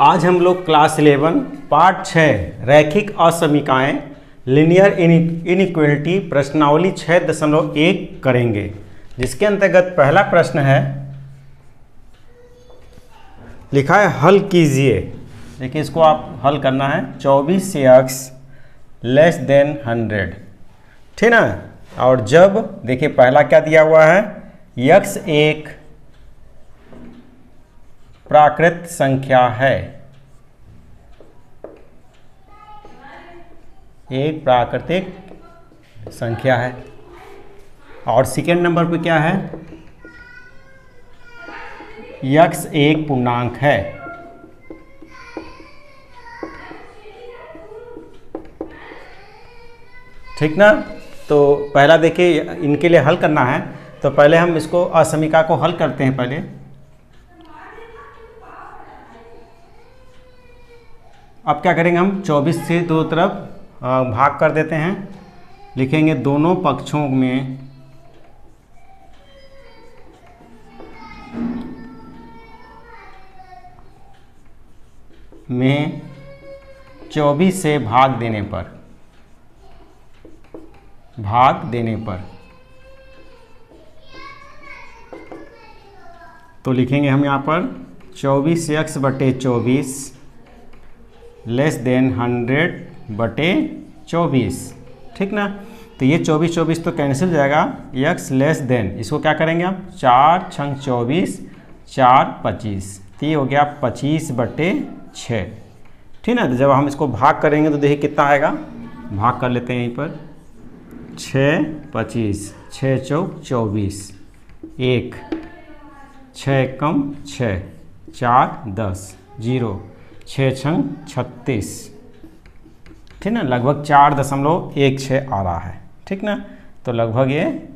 आज हम लोग क्लास 11 पार्ट 6 रैखिक असमिकाएँ लिनियर इनइक्वलिटी प्रश्नावली 6.1 करेंगे, जिसके अंतर्गत पहला प्रश्न है, लिखा है हल कीजिए। देखिए, इसको आप हल करना है 24 एक्स लेस देन 100 ठीक ना? और जब, देखिए, पहला क्या दिया हुआ है? यक्स एक प्राकृत संख्या है। एक प्राकृतिक संख्या है। और सेकेंड नंबर पे क्या है? यक्स एक पूर्णांक है। ठीक ना? तो पहला देखिए, इनके लिए हल करना है। तो पहले हम इसको असमिका को हल करते हैं पहले। अब क्या करेंगे हम? 24 से दो तरफ़ भाग कर देते हैं। लिखेंगे दोनों पक्षों में। में 24 से भाग देने पर। भाग देने पर। तो लिखेंगे हम यहाँ पर 24 एक्स बटे चौबीस लेस देन हंड्रेड बटे चौबीस। ठीक ना? तो ये चौबीस चौबीस तो कैंसिल जाएगा यक्स लेस देन, इसको क्या करेंगे हम? चार छंग चौबीस, चार पच्चीस। तो ये हो गया पच्चीस बटे छः। ठीक ना? तो जब हम इसको भाग करेंगे तो देखिए कितना आएगा। भाग कर लेते हैं यहीं पर। छः पच्चीस, छः चौक चौबीस। एक। छः कम छः, चार दस, ज़ीरो, छः छंग छत्तीस। ठीक ना? लगभग चार दशमलव एक छः आ रहा है। ठीक ना? तो लगभग ये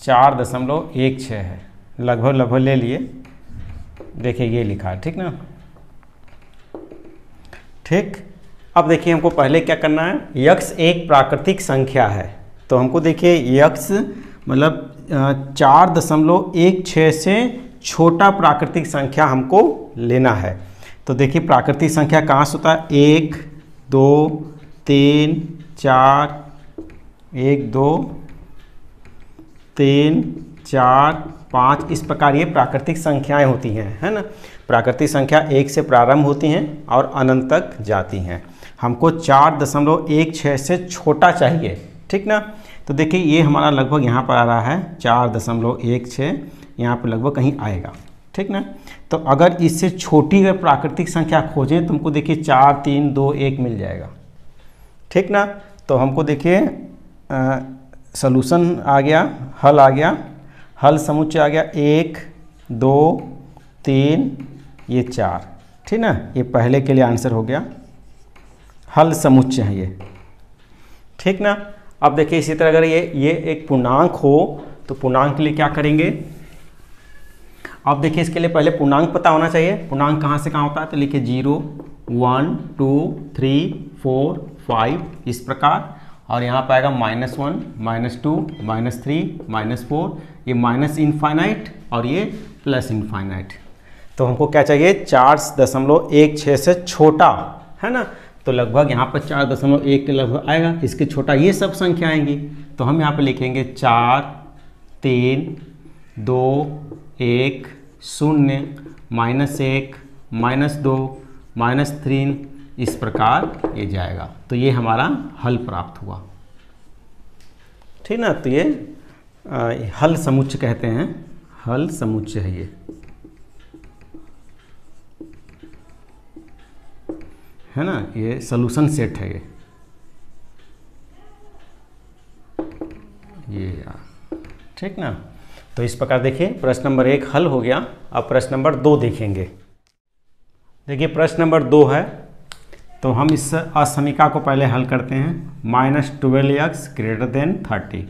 चार दशमलव एक छः है। लगभग लगभग ले लिए। देखिए, ये लिखा है। ठीक ना? ठीक? अब देखिए, हमको पहले क्या करना है? यक्स एक प्राकृतिक संख्या है। तो हमको देखिए, यक्स मतलब चार दशमलव एक छः से छोटा प्राकृतिक संख्या हमको लेना है। तो देखिए, प्राकृतिक संख्या कहाँ से होता है? एक, दो, तीन, चार, एक, दो, तीन, चार, पाँच। इस प्रकार ये प्राकृतिक संख्याएँ होती हैं, है ना? प्राकृतिक संख्या एक से प्रारंभ होती हैं और अनंत तक जाती हैं। हमको चार दशमलव एक छः से छोटा चाहिए, ठीक ना? तो देखिए, ये हमारा लगभग यहाँ पर आ रहा है, चार दशमलव एक छः यहाँ पर लगभग कहीं आएगा। ठीक ना? तो अगर इससे छोटी अगर प्राकृतिक संख्या खोजें तो हमको देखिए चार, तीन, दो, एक मिल जाएगा। ठीक ना? तो हमको देखिए सॉल्यूशन आ गया, हल आ गया। हल समुच्चय आ गया, एक, दो, तीन, ये चार। ठीक ना? ये पहले के लिए आंसर हो गया। हल समुच्चय है ये। ठीक ना? अब देखिए इसी तरह अगर ये ये एक पूर्णांक हो तो पूर्णांक के लिए क्या करेंगे? अब देखिए इसके लिए पहले पूर्णांक पता होना चाहिए। पूर्णांक कहाँ से कहाँ होता है? तो लिखिए zero, one, two, three, four, five, इस प्रकार। और यहाँ पर आएगा minus one, minus two, minus three, minus four. ये माइनस इनफाइनाइट और ये प्लस इनफाइनाइट। तो हमको क्या चाहिए? चार दशमलव एक छः से छोटा, है ना? तो लगभग यहाँ पर चार दशमलव एक के लगभग आएगा। इसके छोटा ये सब संख्या आएँगी। तो हम यहाँ पर लिखेंगे चार, तीन, दो एक शून्य, माइनस एक, माइनस दो, माइनस तीन, इस प्रकार ये जाएगा। तो ये हमारा हल प्राप्त हुआ। ठीक ना? तो ये हल समुच्च कहते हैं। हल समुच्च है ये। है ना? ये सोल्यूशन सेट है ये। ये ठीक ना? तो इस प्रकार देखिए, प्रश्न नंबर एक हल हो गया। अब प्रश्न नंबर दो देखेंगे। देखिए, प्रश्न नंबर दो है। तो हम इस असमिका को पहले हल करते हैं। Minus twelve x greater than thirty.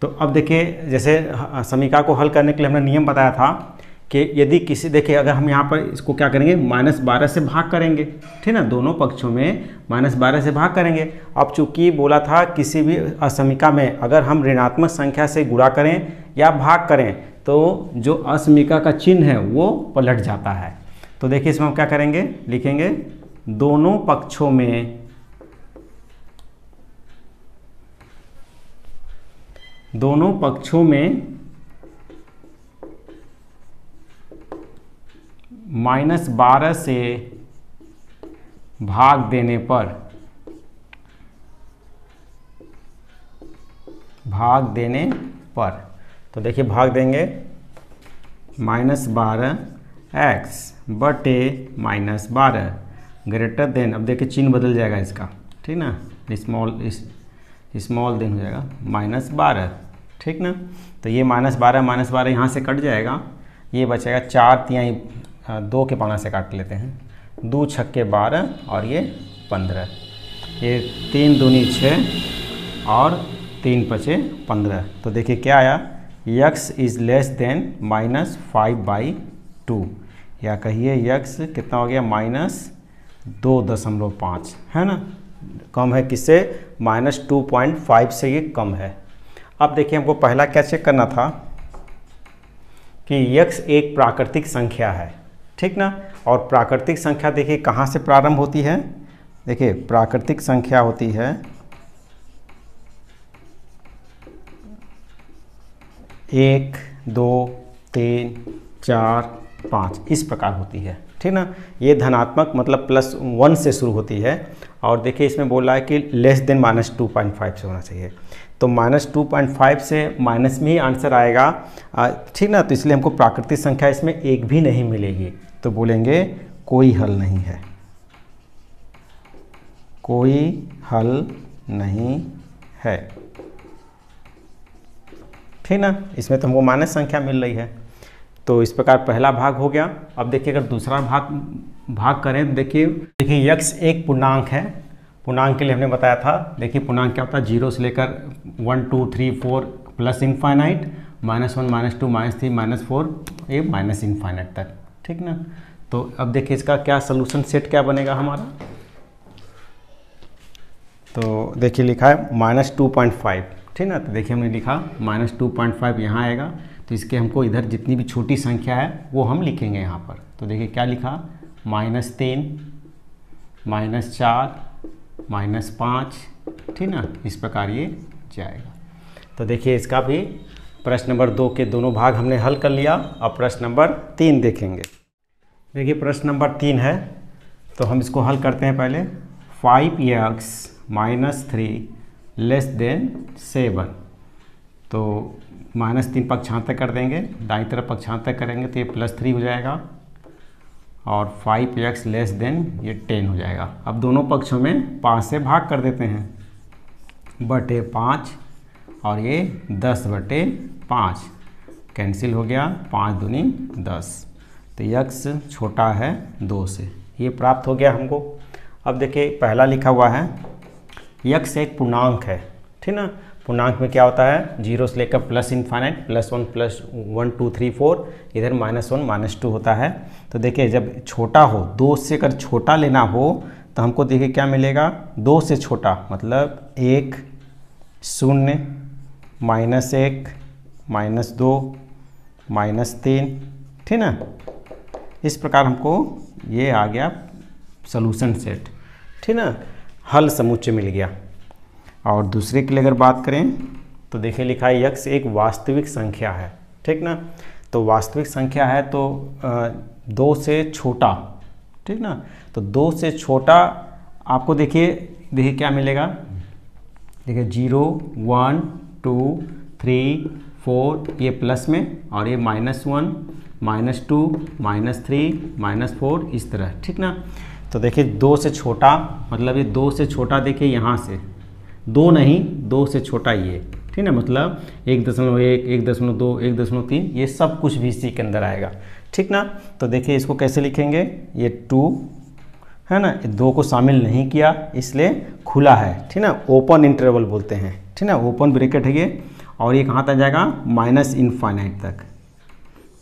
तो अब देखिए, जैसे समीका को हल करने के लिए हमने नियम बताया था कि यदि किसी, देखिए, अगर हम यहाँ पर इसको क्या करेंगे, माइनस बारह से भाग करेंगे, ठीक ना? दोनों पक्षों में माइनस बारह से भाग करेंगे। अब चूँकि बोला था किसी भी असमिका में अगर हम ऋणात्मक संख्या से गुणा करें या भाग करें तो जो असमिका का चिन्ह है, वो पलट जाता है। तो देखिए, इसमें हम क्या करेंगे? लिखेंगे, दोनों पक्षों में दोनों पक्षों में माइनस बारह से भाग देने पर, भाग देने पर तो देखिए भाग देंगे, माइनस बारह एक्स बटे माइनस बारह, ग्रेटर देन, अब देखिए चिन्ह बदल जाएगा इसका, ठीक ना? स्मॉल, इस, स्मॉल देन हो जाएगा, माइनस बारह, ठीक ना? तो ये माइनस बारह माइनस बारह यहाँ से कट जाएगा, ये बचेगा चार तिहाई दो के पाना से काट लेते हैं। दो छक्के बारह और ये पंद्रह। ये तीन दूनी छः और तीन पचे पंद्रह। तो देखिए क्या आया? X is less than minus five by two. या कहिए यक्स कितना हो गया? माइनस दो दशमलव पाँच। है ना? कम है किससे? माइनस टू पॉइंट फाइव से ये कम है। अब देखिए हमको पहला क्या चेक करना था कि यक्स एक प्राकृतिक संख्या है। ठीक ना? और प्राकृतिक संख्या देखिए कहाँ से प्रारंभ होती है? देखिए, प्राकृतिक संख्या होती है। एक, दो, तीन, चार, पाँच, इस प्रकार होती है। ठीक ना? ये धनात्मक मतलब प्लस वन से शुरू होती है। और देखिए, इसमें बोल रहा है कि less than minus two point five से होना चाहिए। तो माइनस टू पॉइंट फाइव से माइनस में ही आंसर आएगा। ठीक ना? तो इसलिए हमको प्राकृतिक संख्या इसमें एक भी नहीं मिलेगी। तो बोलेंगे, कोई हल नहीं है। कोई हल नहीं है। ठीक ना? इसमें तो हमको माइनस संख्या मिल रही है। तो इस प्रकार पहला भाग हो गया। अब देखिए, अगर दूसरा भाग भाग करें तो देखिए देखिए यक्ष एक पूर्णांक है। पूर्णांक के लिए हमने बताया था। देखिए, पूर्णांक क्या होता है? ज़ीरो से लेकर one, two, three, four plus infinite, minus one, minus two, minus three, minus four ये माइनस इनफाइनाइट तक। ठीक ना? तो अब देखिए इसका क्या सोल्यूशन सेट क्या बनेगा हमारा? तो देखिए लिखा है माइनस टू पॉइंट फाइव ठीक ना? तो देखिए हमने लिखा माइनस टू पॉइंट फाइव यहाँ आएगा। तो इसके हमको इधर जितनी भी छोटी संख्या है, वो हम लिखेंगे यहाँ पर। तो देखिए क्या लिखा? माइनस तीन माइनस चार माइनस पाँच, ठीक ना? इस प्रकार ये जाएगा। तो देखिए इसका भी प्रश्न नंबर दो के दोनों भाग हमने हल कर लिया, अब प्रश्न नंबर तीन देखेंगे। देखिए, प्रश्न नंबर तीन है तो हम इसको हल करते हैं पहले। Five x minus three less than seven. तो माइनस तीन पक्षांतर कर देंगे, दाई तरफ़ पक्षांतर करेंगे तो ये प्लस थ्री हो जाएगा, और फाइव एक्स लेस देन ये टेन हो जाएगा। अब दोनों पक्षों में पाँच से भाग कर देते हैं, बटे पाँच, और ये दस बटे पाँच। कैंसिल हो गया, पाँच दूनी दस। तो यक्स छोटा है दो से। ये प्राप्त हो गया हमको। अब देखिए, पहला लिखा हुआ है, यक्स एक पूर्णांक है। ठीक ना? पूर्णांक में क्या होता है? ज़ीरो से लेकर plus infinite, plus one plus one, two, three, four, इधर माइनस वन, माइनस टू होता है। तो देखिए, जब छोटा हो, दो से अगर छोटा लेना हो तो हमको देखिए क्या मिलेगा? दो से छोटा मतलब एक शून्य माइनस एक माइनस दो, माइनस तीन, ठीक ना? इस प्रकार हमको ये आ गया सोलूशन सेट ठीक ना? हल समुच्चय मिल गया। और दूसरे के लिए अगर बात करें तो देखिए लिखा है यक्स एक वास्तविक संख्या है, ठीक ना? तो वास्तविक संख्या है तो दो से छोटा, ठीक ना? तो दो से छोटा आपको देखिए देखिए क्या मिलेगा? देखिए, zero, one, two, three four, ये प्लस में, और ये minus one, minus two, minus three, minus four, इस तरह, ठीक ना? तो देखिए, दो से छोटा मतलब ये दो से छोटा देखिए यहाँ से, दो नहीं, दो से छोटा ये, ठीक है मतलब एक दशमलव एक एक दशमलव दो, एक दशमलव तीन, ये सब कुछ भी इसी के अंदर आएगा, ठीक ना? तो देखिए, इसको कैसे लिखेंगे? ये टू, है ना? दो को शामिल नहीं किया, इसलिए खुला है, ठीक ना? ओपन इंटरवल बोलते हैं, ठीक ना? ओपन ब्रेकेट है ये और ये कहाँ तक जाएगा? माइनस इनफाइनाइट तक।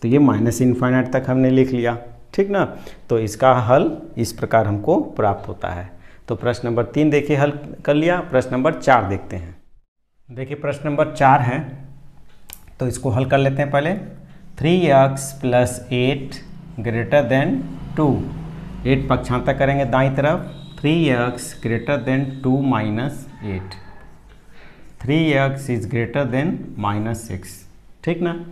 तो ये माइनस इनफाइनाइट तक हमने लिख लिया, ठीक ना? तो इसका हल इस प्रकार हमको प्राप्त होता है। तो प्रश्न नंबर तीन देखिए, हल कर लिया। प्रश्न नंबर चार देखते हैं। देखिए, प्रश्न नंबर चार है। तो इसको हल कर लेते हैं पहले। Three x plus eight greater than two. Eight पक्षांतर करेंगे दाई तरफ़। Three x greater than two minus eight. Three x is greater than minus six. ठीक ना?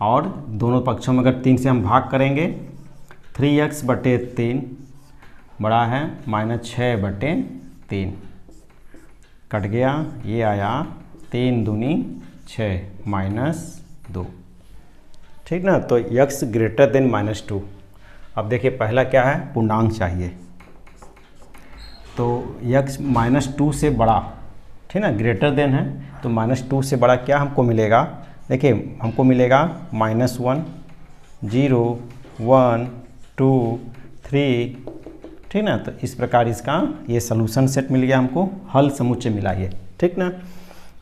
और दोनों पक्षों में अगर तीन से हम भाग करेंगे, थ्री एक्स बटे तीन बड़ा है माइनस छः बटे तीन। कट गया, ये आया तीन दूनी छः माइनस दो। ठीक ना? तो x greater than minus two अब देखिए, पहला क्या है? पूर्णांक चाहिए। तो यक्स माइनस टू से बड़ा ठीक ना? ग्रेटर देन है तो माइनस टू से बड़ा क्या हमको मिलेगा? देखिए, हमको मिलेगा minus one zero one two three ठीक ना? तो इस प्रकार इसका ये सोल्यूशन सेट मिल गया हमको, हल समुच्चय मिला ये, ठीक ना?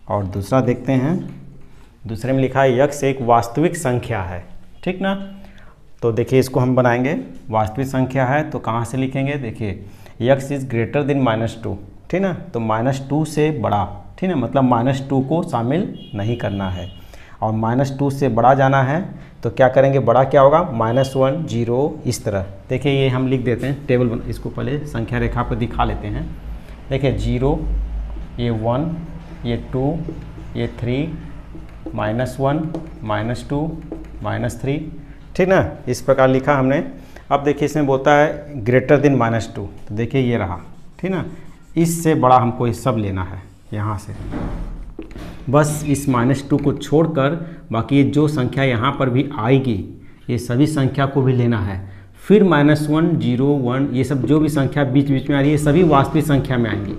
और दूसरा देखते हैं, दूसरे में लिखा है यक्स एक वास्तविक संख्या है, ठीक ना? तो देखिए इसको हम बनाएँगे, वास्तविक संख्या है तो कहाँ से लिखेंगे? देखिए x is greater than minus two ठीक ना? तो माइनस टू से बड़ा, ठीक है मतलब माइनस टू को शामिल नहीं करना है। और माइनस टू से बड़ा जाना है तो क्या करेंगे? बड़ा क्या होगा? माइनस वन ज़ीरो इस तरह। देखिए, ये हम लिख देते हैं, टेबल बन, इसको पहले संख्या रेखा पर दिखा लेते हैं। देखिए, ज़ीरो, ये वन, ये टू, ये three, minus one, minus two, minus three. ठीक ना? इस प्रकार लिखा हमने। अब देखिए, इसमें बोलता है, ग्रेटर देन माइनस टू। तो देखिए, ये रहा। ठीक ना? इससे बड़ा हमको ये सब लेना है, यहाँ से। बस इस माइनस टू को छोड़कर बाकी जो संख्या यहाँ पर भी आएगी, ये सभी संख्या को भी लेना है। फिर माइनस वन, ज़ीरो, वन, ये सब जो भी संख्या बीच बीच में आ रही है सभी वास्तविक संख्या में आएँगी।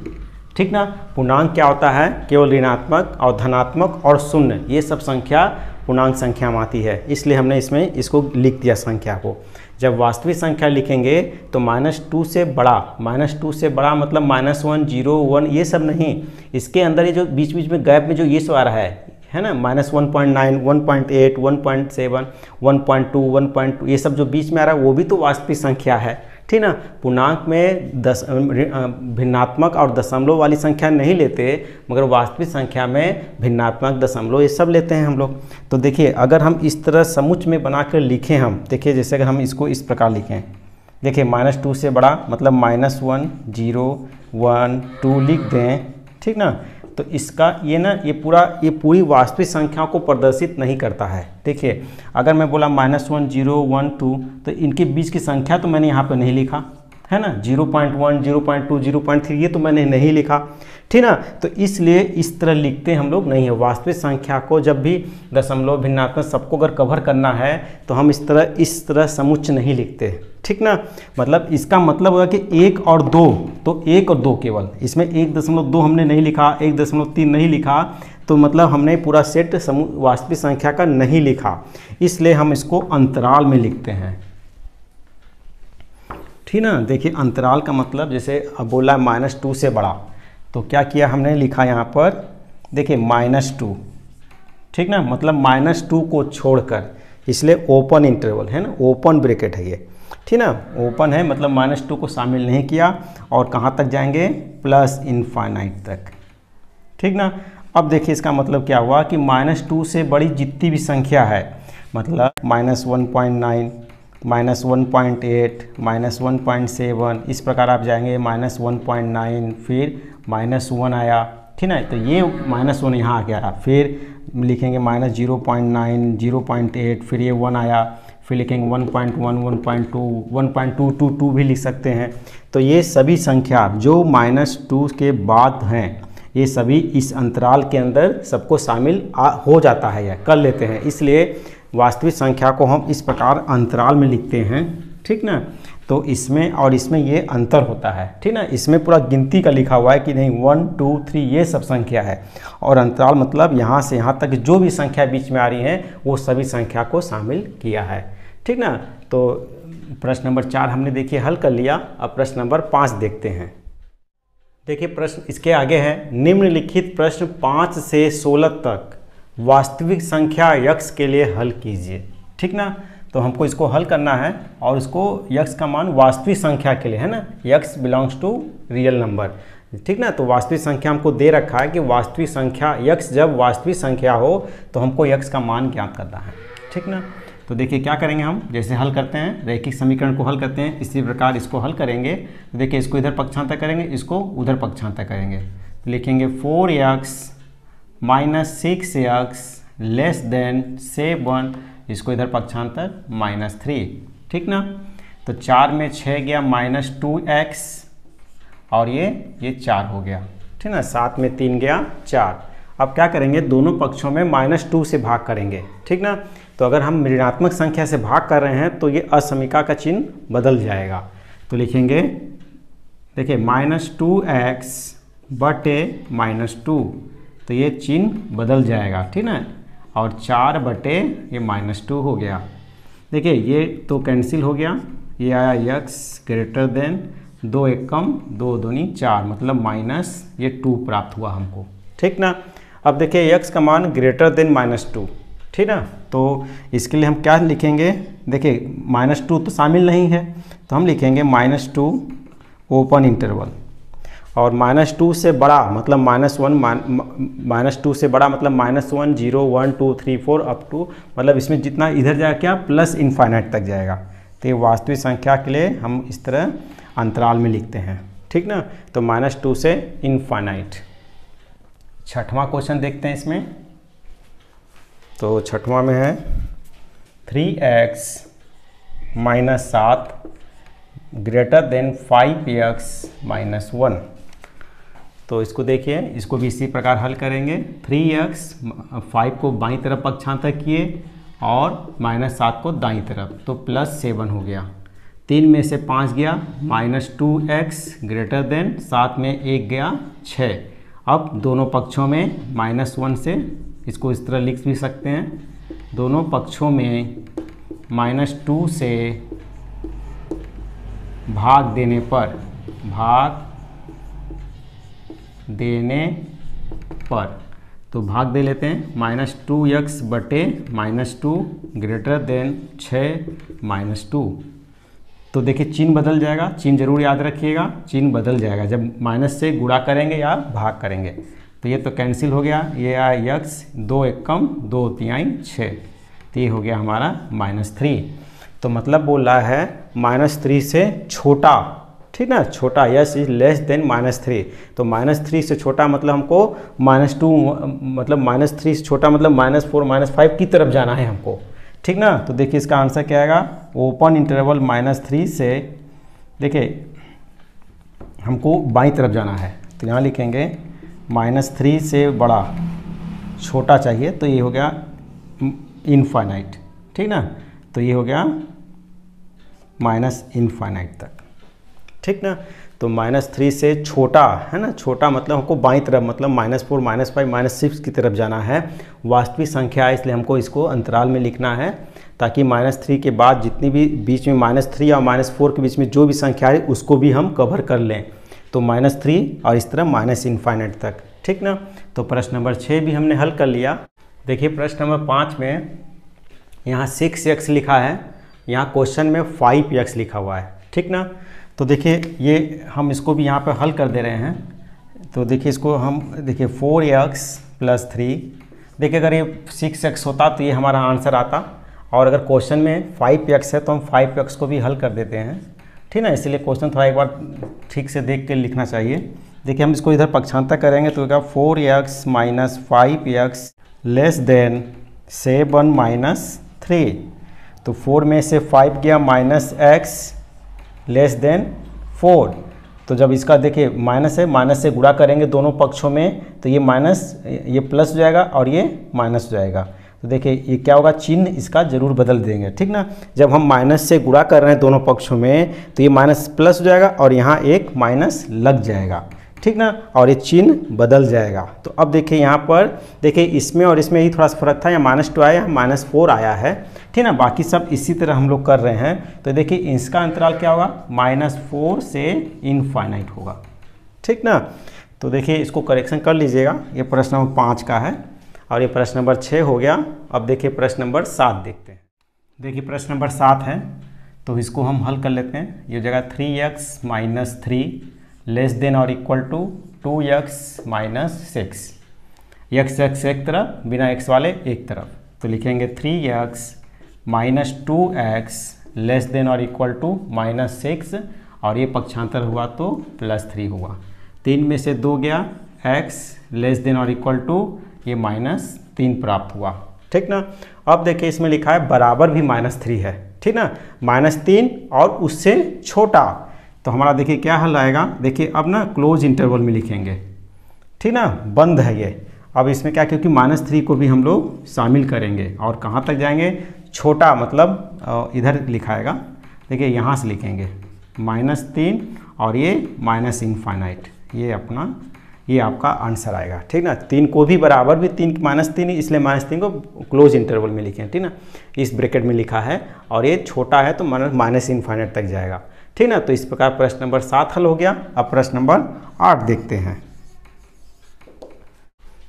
ठीक ना? पूर्णांक क्या होता है? केवल ऋणात्मक और धनात्मक और शून्य, ये सब संख्या पूर्णांक संख्या में आती है। इसलिए हमने इसमें इसको लिख दिया संख्या को। जब वास्तविक संख्या लिखेंगे तो माइनस टू से बड़ा, माइनस टू से बड़ा मतलब माइनस वन, ज़ीरो, वन, ये सब नहीं। इसके अंदर ये जो बीच बीच में गैप में जो ये सब आ रहा है है ना? Minus one point nine, one point eight, one point seven, one point two, one point two, ये सब जो बीच में आ रहा है, वो भी तो वास्तविक संख्या है। ठीक ना? पूर्णांक में दस भिन्नात्मक और दशमलव वाली संख्या नहीं लेते, मगर वास्तविक संख्या में भिन्नात्मक, दशमलव ये सब लेते हैं हम लोग। तो देखिए, अगर हम इस तरह समुच में बनाकर लिखें हम, देखिए, जैसे अगर हम इसको इस प्रकार लिखें। देखिए, माइनस टू से बड़ा मतलब minus one, zero, one, two लिख दें, ठीक ना? तो इसका ये ना, ये पूरा, ये पूरी वास्तविक संख्याओं को प्रदर्शित नहीं करता है। देखिए, अगर मैं बोला minus one zero one two तो इनके बीच की संख्या तो मैंने यहाँ पर नहीं लिखा, है ना? Zero point one zero point two zero point three ये तो मैंने नहीं लिखा। ठीक ना? तो इसलिए इस तरह लिखते हम लोग नहीं है। वास्तविक संख्या को जब भी दशमलव भिन्नात्मक सबको अगर कवर करना है तो हम इस तरह इस तरह समुच्च नहीं लिखते। ठीक ना? मतलब इसका मतलब होगा कि एक और दो तो एक और दो केवल। इसमें एक दशमलव दो हमने नहीं लिखा, एक दशमलव तीन नहीं लिखा तो मतलब हमने पूरा सेट समूह वास्तविक संख्या का नहीं लिखा। इसलिए हम इसको अंतराल में लिखते हैं। ठीक ना? देखिए, अंतराल का मतलब जैसे अब बोला माइनस टू से बड़ा तो क्या किया हमने? लिखा यहाँ पर, देखिए, माइनस टू। ठीक ना? मतलब माइनस टू को छोड़कर, इसलिए ओपन इंटरवल है ना? ओपन ब्रेकेट है ये। ठीक ना? ओपन है मतलब माइनस टू को शामिल नहीं किया और कहाँ तक जाएँगे? प्लस इनफाइनाइट तक। ठीक ना? अब देखिए इसका मतलब क्या हुआ कि माइनस टू से बड़ी जितनी भी संख्या है मतलब minus one point nine minus one point eight minus one point seven इस प्रकार आप जाएँगे माइनस वन पॉइंट नाइन फिर माइनस वन आया। ठीक ना? तो ये माइनस वन यहाँ आ गया। फिर लिखेंगे minus zero point nine zero point eight फिर ये वन आया। फिर लिखेंगे one point one one point two, one point two two two भी लिख सकते हैं। तो ये सभी संख्या जो माइनस टू के बाद हैं, ये सभी इस अंतराल के अंदर सबको शामिल हो जाता है या कर लेते हैं। इसलिए वास्तविक संख्या को हम इस प्रकार अंतराल में लिखते हैं, ठीक ना? तो इसमें और इसमें ये अंतर होता है, ठीक ना? इसमें पूरा गिनती का लिखा हुआ है कि नहीं, वन, टू, थ्री, ये सब संख्या है। और अंतराल मतलब यहाँ से यहाँ तक जो भी संख्या बीच में आ रही है, वो सभी संख्या को शामिल किया है। ठीक ना? तो प्रश्न नंबर चार हमने देखिए हल कर लिया। अब प्रश्न नंबर पाँच देखते हैं। देखिए प्रश्न इसके आगे है। निम्नलिखित प्रश्न पाँच से सोलह तक वास्तविक संख्या यक्ष के लिए हल कीजिए। ठीक ना? तो हमको इसको हल करना है और उसको यक्ष का मान वास्तविक संख्या के लिए है ना? यक्ष बिलोंग्स टू रियल नंबर। ठीक ना? तो वास्तविक संख्या हमको दे रखा है कि वास्तविक संख्या यक्ष जब वास्तविक संख्या हो तो हमको यक्ष का मान ज्ञात करना है। ठीक ना? तो देखिए क्या करेंगे हम? जैसे हल करते हैं, रैखिक समीकरण को हल करते हैं, इसी प्रकार इसको हल करेंगे। तो देखिए इसको इधर पक्षांतर करेंगे, इसको उधर पक्षांतर करेंगे। तो लिखेंगे four x minus six x less than seven इसको इधर पक्षांतर माइनस थ्री। ठीक ना? तो चार में छः गया माइनस टू एक्स, और ये ये चार हो गया। ठीक ना? सात में तीन गया चार। अब क्या करेंगे? दोनों पक्षों में माइनस टू से भाग करेंगे। ठीक ना? तो अगर हम ऋणात्मक संख्या से भाग कर रहे हैं तो ये असमिका का चिन्ह बदल जाएगा। तो लिखेंगे, देखिए, माइनस टू एक्स बटे माइनस टू तो ये चिन्ह बदल जाएगा, ठीक ना? और चार बटे ये माइनस टू हो गया। देखिए, ये तो कैंसिल हो गया। ये आया यक्स ग्रेटर देन दो एक कम दो दूनी चार मतलब माइनस ये टू प्राप्त हुआ हमको। ठीक ना? अब देखिए, यक्स का मान ग्रेटर देन माइनस टू। ठीक ना? तो इसके लिए हम क्या लिखेंगे? देखिए माइनस टू तो शामिल नहीं है तो हम लिखेंगे माइनस टू ओपन इंटरवल और माइनस टू से बड़ा मतलब माइनस वन माइनस टू से बड़ा मतलब minus one zero one two three four up to मतलब इसमें जितना इधर जाएगा क्या? प्लस इन्फाइनाइट तक जाएगा। तो ये वास्तविक संख्या के लिए हम इस तरह अंतराल में लिखते हैं। ठीक ना? तो माइनस टू से इनफाइनाइट छठवां क्वेश्चन देखते हैं इसमें। तो छठवां में है। थ्री एक्स माइनस सात greater than five x minus one. तो इसको देखिए, इसको भी इसी प्रकार हल करेंगे। थ्री एक्स फाइव को बाई तरफ़ पक्षांतर किए और माइनस सात को दाई तरफ़ तो प्लस सेवन हो गया। तीन में से पाँच गया, minus two x greater than सात में एक गया, छः। अब दोनों पक्षों में माइनस वन से इसको इस तरह लिख भी सकते हैं। दोनों पक्षों में माइनस टू से भाग देने पर, भाग देने पर तो भाग दे लेते हैं। माइनस टू एक्स बटे माइनस टू ग्रेटर देन छः माइनस टू। तो देखिए, चिन्ह बदल जाएगा। चिन्ह ज़रूर याद रखिएगा। चिन्ह बदल जाएगा। जब माइनस से गुणा करेंगे या भाग करेंगे। तो ये तो कैंसिल हो गया। ये आया यक्स, दो एक कम, दो तिहाई छः। तो ये हो गया हमारा माइनस थ्री। तो मतलब बोल है माइनस थ्री से छोटा, ठीक ना? छोटा, x, is less than minus three. तो माइनस थ्री से छोटा मतलब हमको माइनस टू मतलब माइनस थ्री से छोटा मतलब माइनस फोर, माइनस फाइव की तरफ़ जाना है हमको। ठीक ना? तो देखिए इसका आंसर क्या आएगा? ओपन इंटरवल माइनस थ्री से, देखिए, हमको बाई तरफ़ जाना है। तो यहाँ लिखेंगे माइनस थ्री से बड़ा छोटा चाहिए तो ये हो गया इनफाइनाइट ठीक ना? तो ये हो गया माइनस इनफाइनाइट तक, ठीक ना? तो माइनस थ्री से छोटा, है ना? छोटा मतलब हमको बाई तरफ़ मतलब minus four, minus five, minus six की तरफ़ जाना है। वास्तविक संख्या है, इसलिए हमको इसको अंतराल में लिखना है, ताकि माइनस थ्री के बाद जितनी भी बीच में माइनस थ्री और माइनस फोर के बीच में जो भी संख्या है, उसको भी हम कवर कर लें। तो माइनस थ्री और इस तरह माइनस इन्फाइनेट तक, ठीक ना? तो प्रश्न नंबर छः भी हमने हल कर लिया। देखिए, प्रश्न नंबर पाँच में यहाँ सिक्स एक्स लिखा है, यहाँ क्वेश्चन में फाइव एक्स लिखा हुआ है, ठीक ना? तो देखिए, ये हम इसको भी यहाँ पर हल कर दे रहे हैं। तो देखिए, इसको हम, देखिए, फोर एक्स प्लस थ्री, देखिए, अगर ये सिक्स एक्स होता तो ये हमारा आंसर आता। और अगर क्वेश्चन में फाइव एक्स है तो हम फाइव एक्स को भी हल कर देते हैं। ठीक ना, इसलिए क्वेश्चन थोड़ा एक बार ठीक से देख के लिखना चाहिए। देखिए, हम इसको इधर पक्षांतर करेंगे तो क्या four x minus five x less than seven minus three तो फोर में से फाइव गया minus x less than four तो जब इसका देखिए माइनस है माइनस से गुणा करेंगे दोनों पक्षों में तो ये माइनस ये प्लस हो जाएगा और ये माइनस हो जाएगा। तो देखिए, ये क्या होगा? चिन्ह इसका ज़रूर बदल देंगे, ठीक ना? जब हम माइनस से गुणा कर रहे हैं दोनों पक्षों में तो ये माइनस प्लस हो जाएगा और यहाँ एक माइनस लग जाएगा, ठीक ना? और ये चिन्ह बदल जाएगा। तो अब देखिए, यहाँ पर देखिए, इसमें और इसमें ही थोड़ा सा फ़र्क था। या माइनस टू आया, माइनस फोर आया है, ठीक ना? बाकी सब इसी तरह हम लोग कर रहे हैं। तो देखिए, इसका अंतराल क्या होगा? माइनस फोर से इनफाइनाइट होगा, ठीक ना? तो देखिए, इसको करेक्शन कर लीजिएगा। ये प्रश्न नंबर पाँच का है। और ये प्रश्न नंबर छः हो गया। अब देखिए प्रश्न नंबर सात देखते हैं। देखिए प्रश्न नंबर सात है तो इसको हम हल कर लेते हैं। ये जगह three x minus three less than or equal to two x minus six. X x एक तरफ़, बिना एक्स वाले एक तरफ़। तो लिखेंगे three x minus two x less than or equal to minus six. और ये पक्षांतर हुआ तो प्लस थ्री हुआ। तीन में से दो गया, x less than or equal to ये माइनस तीन प्राप्त हुआ। ठीक ना? अब देखिए इसमें लिखा है बराबर भी माइनस थ्री है। ठीक ना? माइनस तीन और उससे छोटा। तो हमारा देखिए क्या हल आएगा? देखिए अब ना क्लोज इंटरवल में लिखेंगे। ठीक ना? बंद है ये। अब इसमें क्या, क्योंकि माइनस थ्री को भी हम लोग शामिल करेंगे। और कहाँ तक जाएँगे? छोटा मतलब इधर लिखाएगा देखिए यहाँ से लिखेंगे। माइनस तीन और ये माइनस इनफाइनाइट। ये अपना ये आपका आंसर आएगा, ठीक ना? तीन को भी बराबर भी तीन माइनस तीन इसलिए माइनस तीन को क्लोज इंटरवल में लिखें, ठीक ना? इस ब्रैकेट में लिखा है, और ये छोटा है तो माइनस इनफाइनाइट तक जाएगा, ठीक ना? तो इस प्रकार प्रश्न नंबर सात हल हो गया। अब प्रश्न नंबर आठ देखते हैं।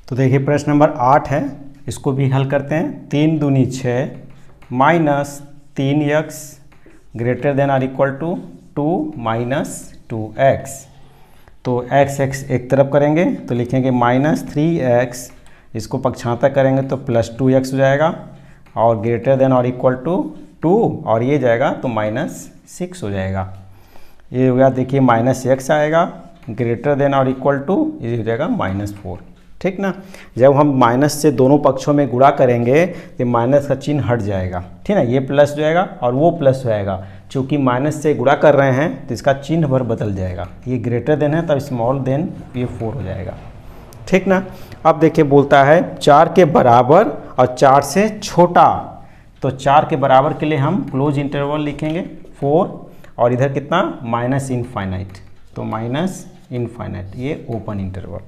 तो देखिए, प्रश्न नंबर आठ है, इसको भी हल करते हैं। तीन दूनी छः माइनस तीन x greater than or equal to two minus two x. तो एक्स एक्स एक तरफ़ करेंगे तो लिखेंगे माइनस थ्री एक्स इसको पक्षांतर करेंगे तो प्लस टू एक्स हो जाएगा, और greater than or equal to two और ये जाएगा तो माइनस सिक्स हो जाएगा। ये हो गया, देखिए माइनस एक्स आएगा greater than or equal to ये हो जाएगा माइनस फोर ठीक ना? जब हम माइनस से दोनों पक्षों में गुणा करेंगे तो माइनस का चिन्ह हट जाएगा, ठीक ना? ये प्लस हो जाएगा, और वो प्लस हो जाएगा। चूँकि माइनस से गुणा कर रहे हैं तो इसका चिन्ह भर बदल जाएगा। ये ग्रेटर देन है, तब स्मॉल देन ये फोर हो जाएगा। ठीक ना? अब देखिए, बोलता है चार के बराबर और चार से छोटा। तो चार के बराबर के लिए हम क्लोज इंटरवल लिखेंगे फोर और इधर कितना? माइनस इनफाइनाइट तो माइनस इनफाइनाइट ये ओपन इंटरवल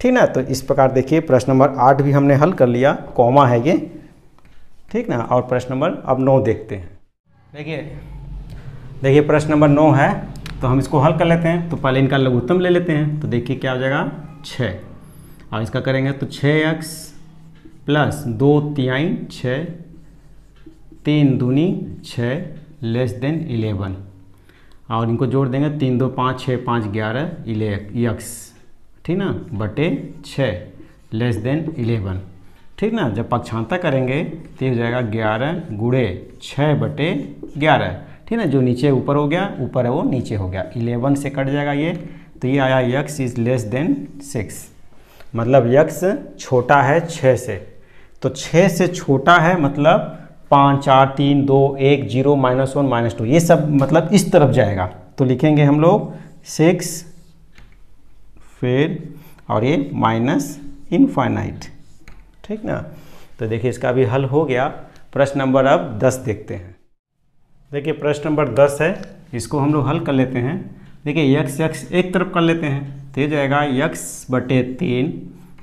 ठीक ना? तो इस प्रकार देखिए, प्रश्न नंबर आठ भी हमने हल कर लिया कॉमा है ये। ठीक ना? और प्रश्न नंबर, अब नौ देखते हैं। देखिए देखिए प्रश्न नंबर नौ है तो हम इसको हल कर लेते हैं। तो पहले इनका लघुत्तम ले लेते हैं तो देखिए क्या हो जाएगा छः और इसका करेंगे तो छः एक्स प्लस दो तिहाई छः तीन दूनी छः लेस देन इलेवन। और इनको जोड़ देंगे, तीन दो पाँच छः पाँच, ग्यारह, इले, यक्स। ठीक ना? बटे छः लेस देन इलेवन। ठीक ना? जब पक्षांतर करेंगे तो हो जाएगा ग्यारह गुड़े छः बटे ग्यारह। ठीक ना? जो नीचे ऊपर हो गया, ऊपर है वो, नीचे हो गया। इलेवन से कट जाएगा ये। तो ये आया x is less than six. मतलब यक्स छोटा है छः से। तो छः से छोटा है मतलब पाँच, चार, तीन, दो, एक, zero, minus one, minus two. ये सब मतलब इस तरफ़ जाएगा। तो लिखेंगे हम लोग सिक्स, फिर, और ये माइनस इनफाइनाइट। ठीक ना? तो देखिए इसका भी हल हो गया। प्रश्न नंबर अब दस देखते हैं। देखिए, प्रश्न नंबर दस है। इसको हम लोग हल कर लेते हैं। देखिए यक्स यक्स एक तरफ़ कर लेते हैं तो ये जाएगा यक्स बटे तीन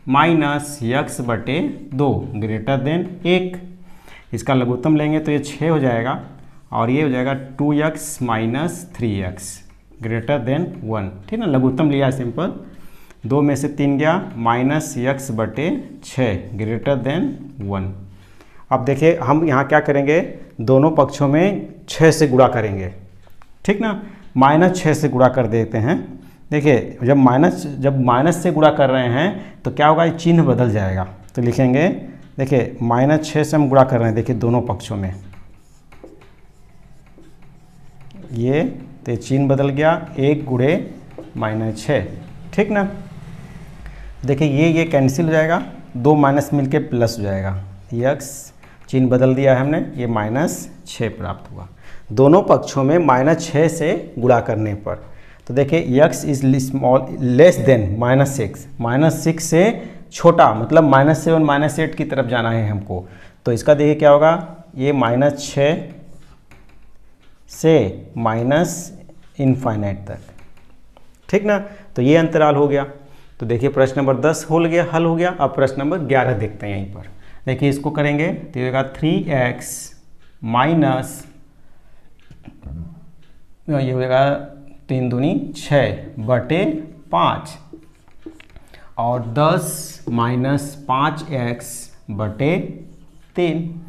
माइनस यक्स बटे दो ग्रेटर देन एक। इसका लघुत्तम लेंगे तो ये छः हो जाएगा, और ये हो जाएगा two x minus three x greater than one ठीक ना? लघुत्तम लिया सिंपल। दो में से तीन गया, माइनस यक्स बटे छः ग्रेटर देन वन अब देखिए, हम यहाँ क्या करेंगे? दोनों पक्षों में छः से गुड़ा करेंगे। ठीक ना? माइनस छः से गुड़ा कर देते हैं। देखिए, जब माइनस जब माइनस से गुड़ा कर रहे हैं तो क्या होगा? ये चिन्ह बदल जाएगा। तो लिखेंगे, देखिए, माइनस छः से हम गुड़ा कर रहे हैं, देखिए, दोनों पक्षों में। ये तो चिन्ह बदल गया, एक गुड़े माइनस छः ठीक ना? देखिए, ये ये कैंसिल हो जाएगा। दो माइनस मिल के प्लस हो जाएगा। यक्स चिन्ह बदल दिया है हमने, ये माइनस छः प्राप्त हुआ। दोनों पक्षों में माइनस छः से गुणा करने पर। तो देखिए, x is small, less than minus six. Minus six से छोटा मतलब माइनस सेवन, माइनस एट की तरफ़ जाना है हमको। तो इसका देखिए क्या होगा? ये माइनस छः से माइनस इनफाइनाइट तक। ठीक ना? तो ये अंतराल हो गया। तो देखिए, प्रश्न नंबर दस हो गया, हल हो गया। अब प्रश्न नंबर ग्यारह देखते हैं यहीं पर। देखिए, इसको करेंगे तो ये थ्री एक्स माइनस ये होगा तीन दूनी छः बटे पाँच। और दस माइनस पाँच एक्स बटे तीन।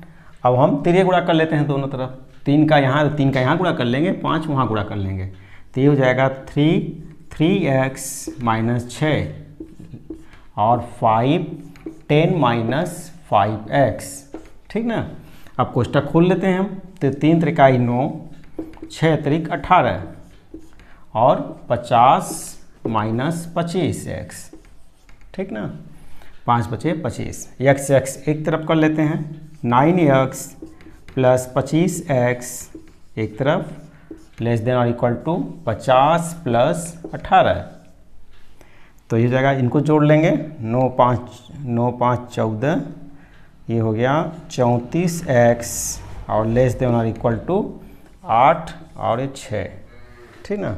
अब हम तिरिय गुणा कर लेते हैं दोनों तरफ़। तीन का यहाँ, तीन का यहाँ गुणा कर लेंगे, पाँच वहाँ गुणा कर लेंगे। तो ये हो जाएगा थ्री थ्री एक्स माइनस छः। और five, ten minus five x. ठीक ना? अब कोष्टक खोल लेते हैं हम। तो तीन त्रिकाई नौ छः तरीक अठारह और पचास माइनस पच्चीस एक्स। ठीक ना? पाँच बचे पच्चीस। एक्स एक्स एक तरफ़ कर लेते हैं। नाइन एक्स प्लस पच्चीस एक्स एक तरफ़ less than or equal to पचास प्लस अठारह। तो ये जगह इनको जोड़ लेंगे। नौ पाँच नौ पाँच चौदह, ये हो गया चौंतीस एक्स और less than or equal to आठ और ये छः ठीक ना?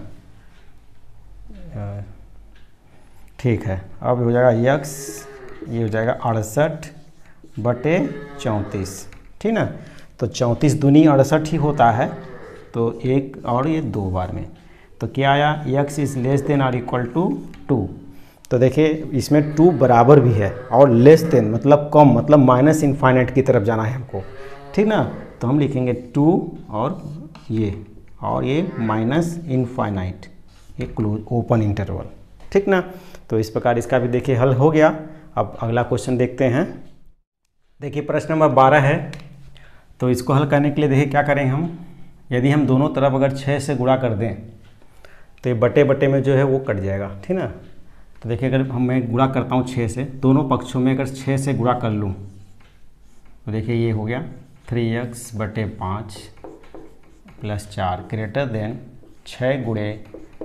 ठीक है। अब हो जाएगा यक्स, ये हो जाएगा अड़सठ बटे चौंतीस। ठीक ना? तो चौंतीस दूनी अड़सठ ही होता है तो एक और ये दो बार में। तो क्या आया? यक्स इज़ लेस देन और इक्वल टू टू। तो देखिए, इसमें टू बराबर भी है और लेस देन मतलब कम मतलब माइनस इनफाइनाइट की तरफ़ जाना है हमको। ठीक ना? तो हम लिखेंगे टू और ये और ये माइनस इनफाइनाइट ये क्लोज ओपन इंटरवल ठीक ना? तो इस प्रकार इसका भी देखिए हल हो गया। अब अगला क्वेश्चन देखते हैं। देखिए प्रश्न नंबर बारह है। तो इसको हल करने के लिए देखिए क्या करें हम? यदि हम दोनों तरफ़ अगर छः से गुणा कर दें तो ये बटे बटे में जो है वो कट जाएगा। ठीक ना? तो देखिए अगर हम मैं गुणा करता हूँ छः से, दोनों पक्षों में अगर छः से गुणा कर लूँ तो देखिए ये हो गया थ्री एक्स बटे पाँच। प्लस चार ग्रेटर देन छः गुड़े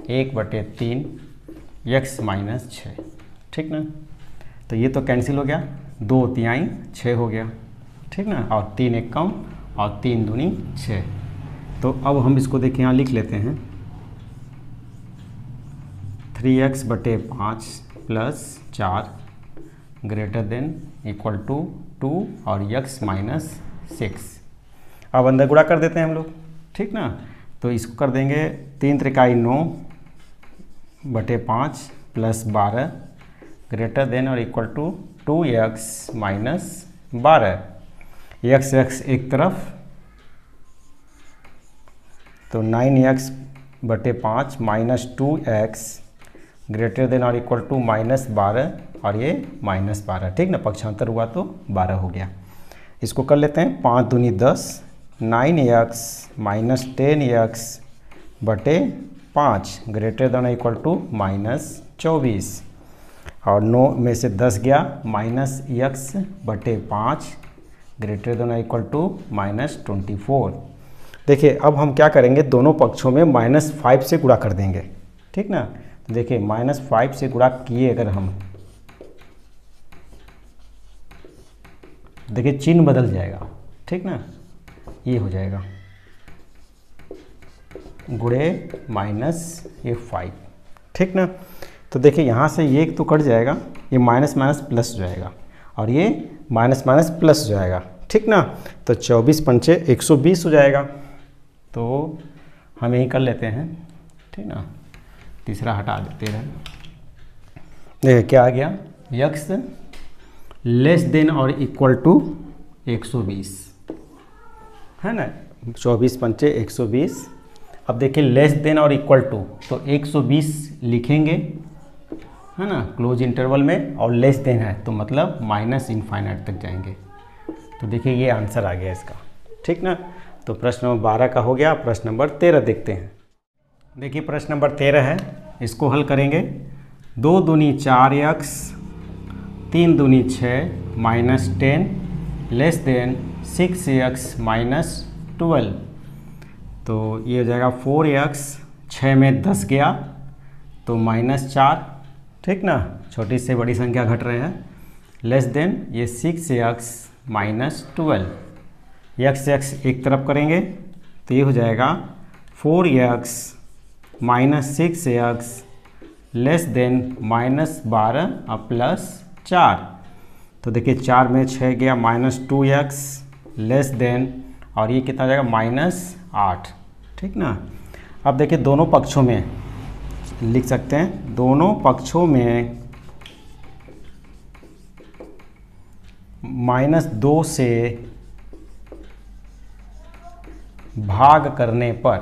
एक बटे तीन एक्स माइनस छः ठीक ना? तो ये तो कैंसिल हो गया। दो तिहाई छः हो गया। ठीक ना? और तीन एक कम और तीन दूनी छः तो अब हम इसको देखिए यहाँ लिख लेते हैं। थ्री एक्स बटे पाँच प्लस चार greater than equal to two और यक्स माइनस सिक्स अब अंदर गुड़ा कर देते हैं हम लोग। ठीक ना? तो इसको कर देंगे तीन त्रिकाई नौ बटे पाँच प्लस बारह ग्रेटर देन और equal to two x minus बारह। एक्स एक्स एक तरफ़ तो नाइन एक्स बटे पाँच minus two x greater than और इक्वल टू माइनस बारह और ये माइनस बारह। ठीक ना? पक्षांतर हुआ तो बारह हो गया। इसको कर लेते हैं पाँच दूनी दस nine x minus ten x बटे पाँच greater than equal to minus चौबीस। और नौ में से दस गया, माइनस एक्स बटे पाँच greater than equal to minus twenty four. देखिए, अब हम क्या करेंगे? दोनों पक्षों में माइनस फाइव से गुणा कर देंगे। ठीक ना? देखिए, माइनस फाइव से गुणा किए अगर हम, देखिए, चिन्ह बदल जाएगा। ठीक ना? ये हो जाएगा। गुड़े माइनस ये फाइव। ठीक ना? तो देखिए यहाँ से ये तो कट जाएगा, ये माइनस माइनस प्लस जाएगा और ये माइनस माइनस प्लस जाएगा। ठीक ना? तो चौबीस पंचे एक सौ बीस हो जाएगा। तो हम यही कर लेते हैं। ठीक ना? तीसरा हटा देते हैं। देखिए क्या आ गया? यक्स लेस देन और इक्वल टू 120 है ना? 24 पंचे 120 अब देखिए लेस देन और इक्वल टू तो 120 लिखेंगे, है ना क्लोज इंटरवल में, और लेस देन है तो मतलब माइनस इनफाइनाइट तक जाएँगे। तो देखिए, ये आंसर आ गया इसका। ठीक ना? तो प्रश्न नंबर बारह का हो गया। प्रश्न नंबर तेरह देखते हैं। देखिए, प्रश्न नंबर तेरह है। इसको हल करेंगे। दो दूनी चार यक्स तीन दूनी छः minus ten less than six x minus twelve. तो ये हो जाएगा फोर यक्स छः में दस गया तो माइनस चार। ठीक ना? छोटी से बड़ी संख्या घट रहे हैं। लेस देन ये six x minus twelve. X x एक तरफ़ करेंगे तो ये हो जाएगा four x minus six x less than minus बारह और प्लस चार। तो देखिए, चार में छः गया, minus two x less than और ये कितना जाएगा? माइनस आठ। ठीक ना? अब देखिए, दोनों पक्षों में लिख सकते हैं। दोनों पक्षों में माइनस दो से भाग करने पर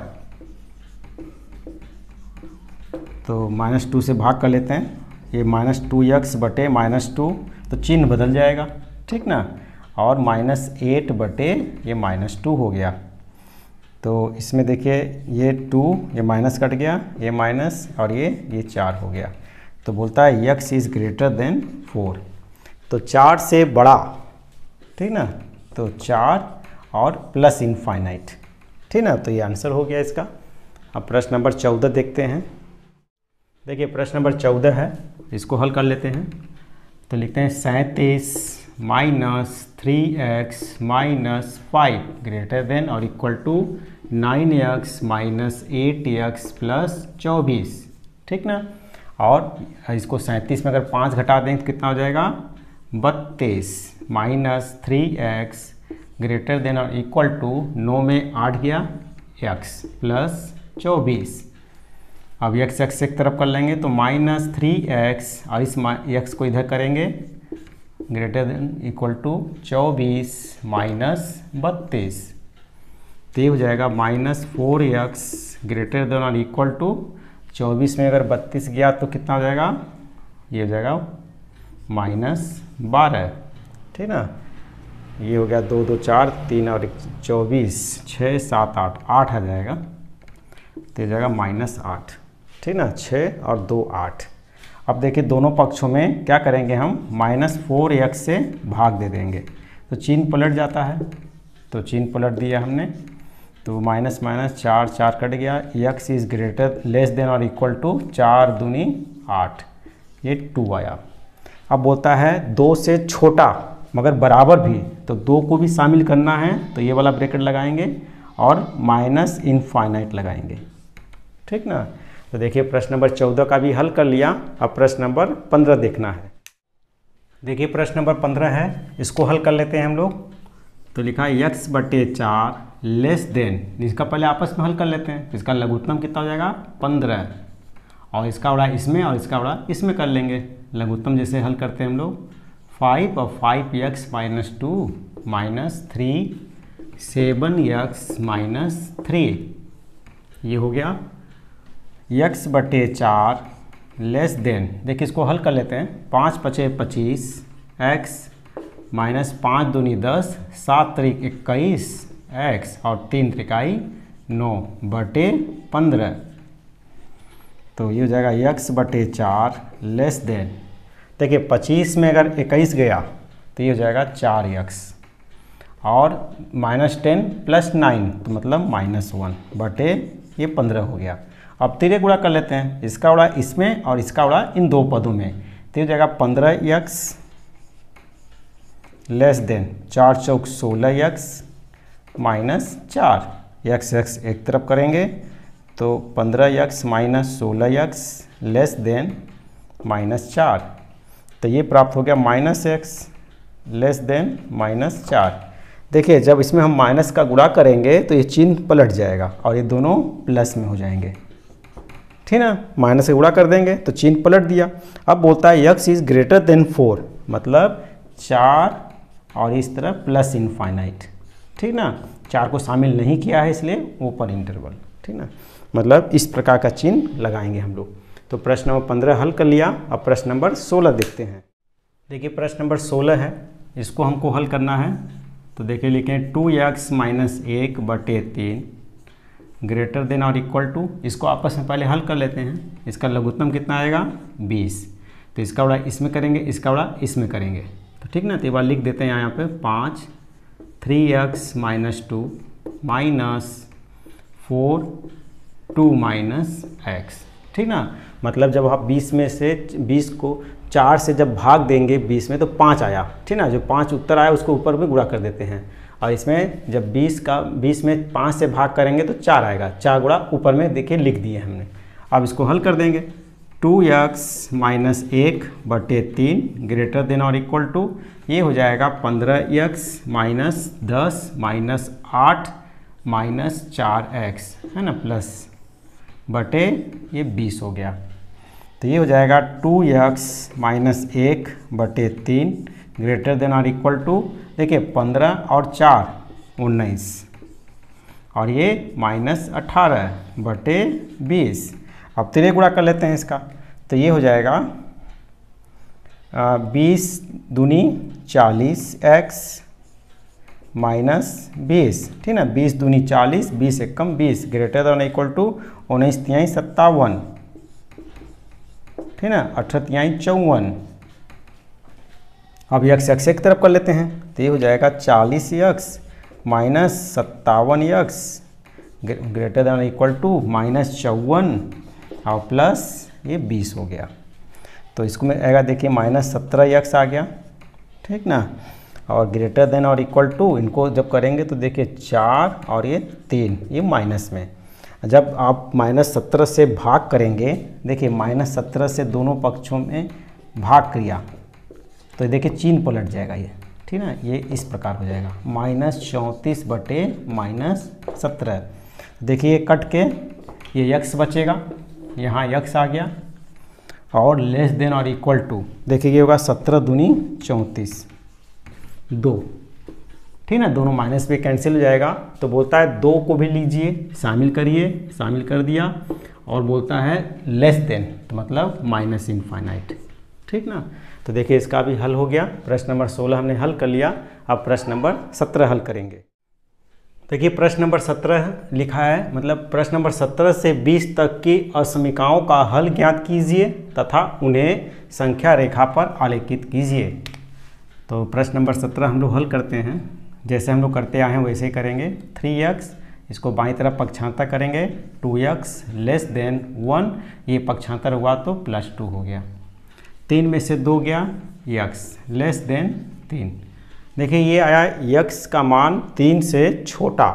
तो माइनस टू से भाग कर लेते हैं। ये माइनस टू एक्स बटे माइनस टू तो चिन्ह बदल जाएगा। ठीक ना? और माइनस एट बटे ये माइनस टू हो गया। तो इसमें देखिए, ये टू, ये माइनस कट गया, ये माइनस और ये ये चार हो गया। तो बोलता है, x is greater than four. तो चार से बड़ा, ठीक ना? तो चार और प्लस इनफाइनाइट, ठीक ना? तो ये आंसर हो गया इसका। अब प्रश्न नंबर चौदह देखते हैं। देखिए, प्रश्न नंबर चौदह है, इसको हल कर लेते हैं। तो लिखते हैं, सैंतीस minus three x minus five greater than और equal to nine x minus eight x plus चौबीस। ठीक ना? और इसको सैंतीस में अगर पाँच घटा दें तो कितना हो जाएगा? बत्तीस minus three x greater than और इक्वल टू नौ में आठ गया एक्स प्लस चौबीस। अब एक्स एक्स एक तरफ़ कर लेंगे तो माइनस थ्री एक्स और इस एक्स को इधर करेंगे ग्रेटर देन इक्वल टू चौबीस माइनस बत्तीस। तो ये हो जाएगा minus four x greater than और इक्वल टू चौबीस में अगर बत्तीस गया तो कितना हो जाएगा? ये हो जाएगा माइनस बारह। ठीक ना? ये हो गया दो दो, चार, तीन और चौबीस छः सात, आठ आठ आ जाएगा। तो ये जाएगा माइनस आठ। ठीक ना? छः और दो, आठ। अब देखिए दोनों पक्षों में क्या करेंगे हम? माइनस फोर एक्स से भाग दे देंगे। तो चीन पलट जाता है। तो चीन पलट दिया हमने। तो माइनस माइनस चार चार कट गया। X is greater, less than और इक्वल टू चार दूनी आठ। ये टू आया। अब बोलता है दो से छोटा, मगर बराबर भी तो दो को भी शामिल करना है तो ये वाला ब्रैकेट लगाएँगे और माइनस इनफाइनाइट लगाएँगे। ठीक ना? तो देखिए, प्रश्न नंबर चौदह का भी हल कर लिया। अब प्रश्न नंबर पंद्रह देखना है। देखिए, प्रश्न नंबर पंद्रह है। इसको हल कर लेते हैं हम लोग। तो लिखा है यक्स बटे चार, लेस देन। इसका पहले आपस में हल कर लेते हैं। इसका लघुत्तम कितना हो जाएगा? पंद्रह। और इसका बड़ा इसमें और इसका बड़ा इसमें कर लेंगे। लघुत्तम जैसे हल करते हैं हम लोग। फाइव और five x minus two minus three, seven x minus three. ये हो गया यक्स बटे चार लेस देन, देखिए इसको हल कर लेते हैं, पाँच पचे पच्चीस, एक्स माइनस पाँच दूनी दस, सात तरीक इक्कीस, एक्स और तीन त्रिकाई नौ बटे पंद्रह। तो ये हो जाएगा यक्स बटे चार लेस देन। देखिए पच्चीस में अगर इक्कीस गया तो ये हो जाएगा चार यक्स। और माइनस टेन प्लस नाइन तो मतलब माइनस वन बटे, ये पंद्रह हो गया। अब तेरे गुड़ा कर लेते हैं। इसका उड़ा इसमें और इसका उड़ा इन दो पदों में। तो जाएगा पंद्रह यक्स लेस देन चार चौक सोलह यक्स माइनस चार। यक्स यक्स एक तरफ़ करेंगे तो पंद्रह यक्स माइनस सोलह यक्स लेस देन माइनस चार। तो ये प्राप्त हो गया minus x less than minus चार। देखिए, जब इसमें हम माइनस का गुणा करेंगे तो ये चिन्ह पलट जाएगा और ये दोनों प्लस में हो जाएँगे। ठीक ना? माइनस से गुणा कर देंगे तो चिन्ह पलट दिया। अब बोलता है, x is greater than four मतलब चार और इस तरह प्लस इनफाइनाइट। ठीक ना? चार को शामिल नहीं किया है इसलिए ओपन इंटरवल। ठीक ना? मतलब इस प्रकार का चिन्ह लगाएँगे हम लोग। तो प्रश्न नंबर पंद्रह हल कर लिया। अब प्रश्न नंबर सोलह देखते हैं। देखिए, प्रश्न नंबर सोलह है। इसको हमको हल करना है। तो देखिए, लिखें टू एक्स माइनस एक बटे तीन। ग्रेटर देन और इक्वल टू इसको आपस में पहले हल कर लेते हैं। इसका लघुत्तम कितना आएगा? बीस। तो इसका बड़ा इसमें करेंगे, इसका बड़ा इसमें करेंगे। तो ठीक ना? तो बार लिख देते हैं यहाँ पे पाँच। Three x minus two minus four two minus x. ठीक ना? मतलब जब आप बीस में से, बीस को चार से जब भाग देंगे बीस में तो पाँच आया। ठीक ना? जो पाँच उत्तर आया, उसको ऊपर में गुणा कर देते हैं। और इसमें जब 20 का 20 में पाँच से भाग करेंगे तो चार आएगा। चार गुड़ा ऊपर में देखिए लिख दिए हमने। अब इसको हल कर देंगे। टू एक्स माइनस एक बटे तीन ग्रेटर देन और इक्वल टू, ये हो जाएगा पंद्रह एक्स माइनस दस माइनस आठ माइनस चार एक्स, है ना, प्लस बटे ये बीस हो गया। तो ये हो जाएगा टू एक्स माइनस एक बटे तीन ग्रेटर देन और इक्वल टू देखिए, पंद्रह और चार, उन्नीस। और ये माइनस अट्ठारह बटे बीस। अब तिरे गुड़ा कर लेते हैं इसका। तो ये हो जाएगा बीस दूनी चालीस एक्स माइनस बीस। ठीक ना? बीस दूनी चालीस, बीस एक कम बीस ग्रेटर देन इक्वल टू उन्नीस तिहाई सत्तावन। ठीक ना? अठारह तिहाई चौवन। अब यक्स यक्स एक तरफ़ कर लेते हैं। तो ये हो जाएगा चालीस यक्स माइनस सत्तावन x greater than equal to minus चौवन, और प्लस ये बीस हो गया। तो इसको में आएगा देखिए माइनस सत्रह यक्स आ गया, ठीक ना? और ग्रेटर देन और इक्वल टू इनको जब करेंगे तो देखिए चार और ये तीन, ये माइनस में। जब आप माइनस सत्रह से भाग करेंगे, देखिए माइनस सत्रह से दोनों पक्षों में भाग क्रिया तो देखिए, चीन पलट जाएगा ये। ठीक ना? ये इस प्रकार हो जाएगा। माइनस चौंतीस बटे माइनस सत्रह। देखिए कट के ये यक्स बचेगा। यहाँ यक्स आ गया। और लेस देन और इक्वल टू। देखिए, ये होगा सत्रह दूनी चौंतीस। दो। ठीक ना? दोनों माइनस पे कैंसिल हो जाएगा। तो बोलता है, दो को भी लीजिए। शामिल करिए। शामिल कर दिया। और बोलता है, लेस देन। तो मतलब माइनस इनफाइनाइट। ठीक ना? तो देखिए इसका भी हल हो गया। प्रश्न नंबर सोलह हमने हल कर लिया। अब प्रश्न नंबर सत्रह हल करेंगे। देखिए प्रश्न नंबर सत्रह लिखा है मतलब प्रश्न नंबर सत्रह से बीस तक की असमिकाओं का हल ज्ञात कीजिए तथा उन्हें संख्या रेखा पर आलेखित कीजिए। तो प्रश्न नंबर सत्रह हम लोग हल करते हैं। जैसे हम लोग करते आए हैं, वैसे ही करेंगे। थ्री एक्स, इसको बाई तरफ़ पक्षांतर करेंगे। Two x, less than one, ये पक्षांतर हुआ तो प्लस टू हो गया। तीन में से दो गया यक्स लेस देन तीन। देखिए, ये आया यक्स का मान तीन से छोटा,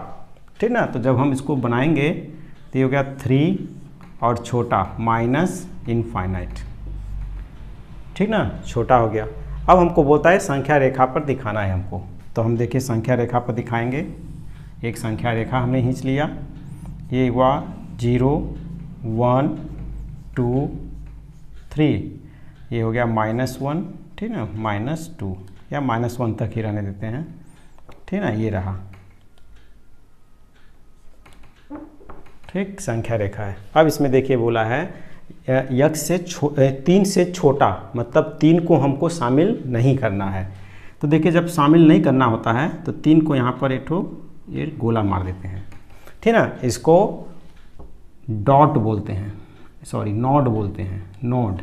ठीक ना? तो जब हम इसको बनाएँगे तो ये हो गया थ्री और छोटा माइनस इनफाइनाइट ठीक ना? छोटा हो गया। अब हमको बोलता है संख्या रेखा पर दिखाना है हमको। तो हम देखिए, संख्या रेखा पर दिखाएँगे। एक संख्या रेखा हमने खींच लिया। ये हुआ ज़ीरो वन टू थ्री ये हो गया माइनस वन, ठीक ना? माइनस टू, या माइनस वन तक ही रहने देते हैं। ठीक ना? ये रहा। ठीक, संख्या रेखा है। अब इसमें देखिए बोला है यक्स से तीन से छोटा मतलब तीन को हमको शामिल नहीं करना है। तो देखिए, जब शामिल नहीं करना होता है तो तीन को यहाँ पर एक ये गोला मार देते हैं। ठीक ना? इसको डॉट बोलते हैं। सॉरी नॉड बोलते हैं। नोड